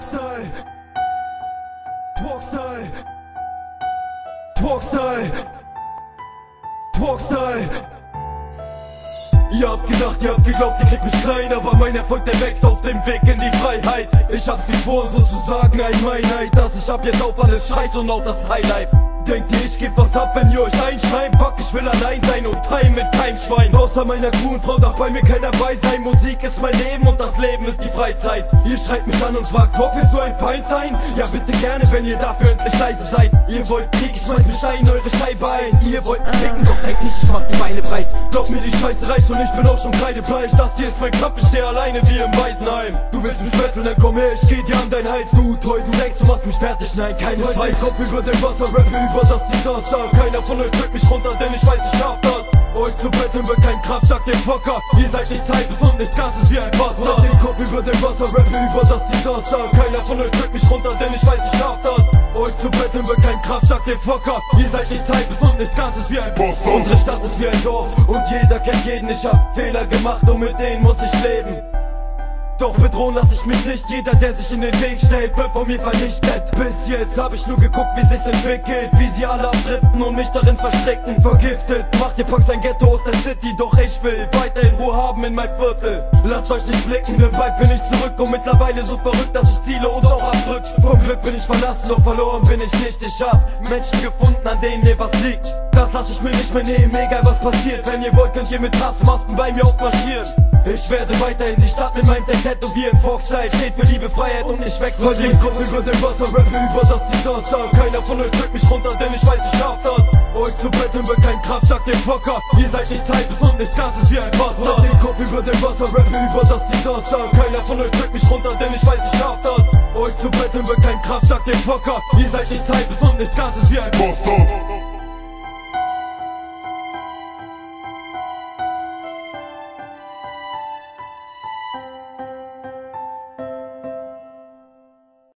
Walkstyle. Walkstyle. Walkstyle. Walkstyle. Ihr habt gedacht, ihr habt geglaubt, ihr kriegt mich klein, aber mein Erfolg, der wächst auf dem Weg in die Freiheit. Ich hab's geschworen, sozusagen ein Meinheit, dass ich ab jetzt auf alles scheiß und auf das Highlight. Denkt ihr, ich geb was ab, wenn ihr euch einschreibt? Fuck, ich will allein sein und teilen mit keinem Schwein. Außer meiner und Frau darf bei mir keiner bei sein. Musik ist mein Leben und das Leben ist die Freizeit. Ihr schreibt mich an und fragt, Talk, willst du ein Feind sein? Ja bitte gerne, wenn ihr dafür endlich leise seid. Ihr wollt Krieg, ich schmeiß mich ein, eure Scheibe ein. Ihr wollt ficken, doch denkt nicht, ich mach die Beine breit. Glaub mir, die Scheiße reicht und ich bin auch schon kreidebleich Das hier ist mein Kampf, ich steh alleine wie im Waisenheim. Du willst mich betteln, dann komm her, ich geh dir an dein Hals. Du toll, du denkst, du machst mich fertig, nein, keine Zeit Kopf über dem Wasser, rappen über das Desaster keiner von euch drückt mich runter, denn ich weiß, ich schaff das. Euch zu betteln wird kein Kraft, sagt den Focker Ihr seid nicht Zeit und nichts Ganzes wie ein Bastard Den Kopf über dem Wasser, rappen über das Desaster Keiner von euch drückt mich runter, denn ich weiß, ich schaff das. Euch zu betteln wird kein Kraft, sagt den Focker Ihr seid nicht Zeit und nichts Ganzes wie ein Bastard. Unsere Stadt ist wie ein Dorf und jeder kennt jeden. Ich hab Fehler gemacht und mit denen muss ich leben doch bedrohen lass ich mich nicht, jeder der sich in den Weg stellt, wird von mir vernichtet. Bis jetzt hab ich nur geguckt, wie sich's entwickelt. Wie sie alle abdriften und mich darin verstricken. Vergiftet, macht ihr Punks ein Ghetto aus der City. Doch ich will weiterhin Ruhe haben in mein Viertel. Lasst euch nicht blicken, denn bald bin ich zurück. Und mittlerweile so verrückt, dass ich ziele und auch abdrück. Vom Glück bin ich verlassen, doch verloren bin ich nicht. Ich hab Menschen gefunden, an denen mir was liegt. Das lass ich mir nicht mehr nehmen, egal was passiert. Wenn ihr wollt, könnt ihr mit Hassmasken bei mir aufmarschieren Ich werde weiterhin die Stadt mit meinem Deck Tätowieren Foxstyle steht für Liebe, Freiheit und ich weg von den Kopf über dem Wasser, rappe über das Desaster. Keiner von euch drückt mich runter, denn ich weiß, ich schaff das. Euch zu betteln wird kein Kraft, sagt den Focker Ihr seid nicht Zeit und nichts Ganzes wie ein Bastard Den Kopf über dem Wasser, rappe über das Desaster. Keiner von euch drückt mich runter, denn ich weiß, ich schaff das. Euch zu betteln wird kein Kraft, sagt den Focker Ihr seid nicht Zeit und nichts Ganzes wie ein Bastard